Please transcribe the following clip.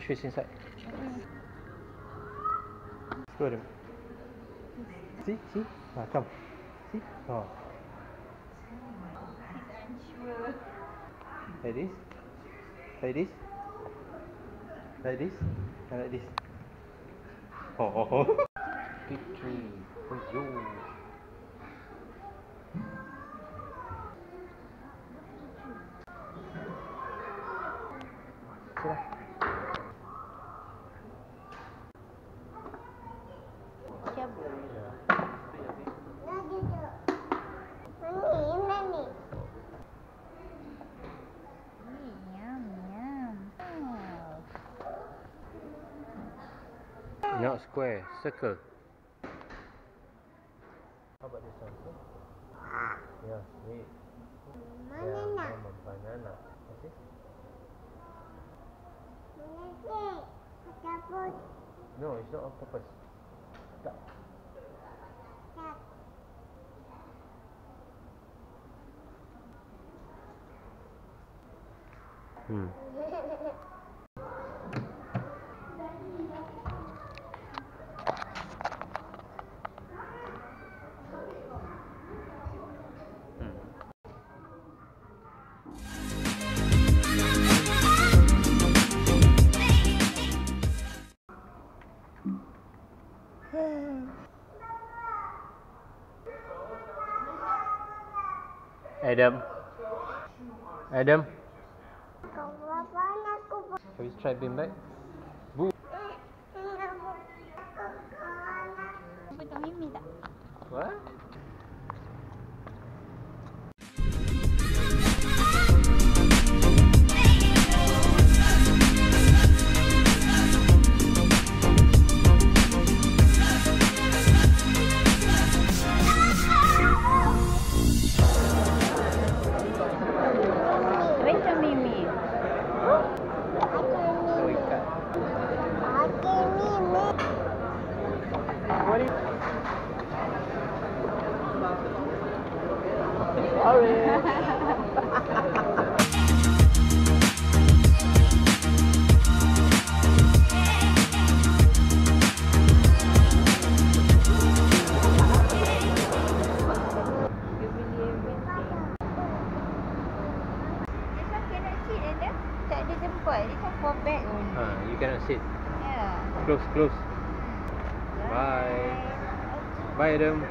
Shoes inside. Go them. See, see? Ah, come. See? Oh. Like this? Like this? Like this? And like this? Oh. Victory for you. Not square, circle. How about this one? Yeah, wait. Mana nak? banana. Okay. Mana. No, it's not on purpose. Tak. Tak. Hmm. Adam. Adam, have you tried being back? Boo. What? Ah, cannot sit. Yeah. Close, close. Bye. Bye, Adam.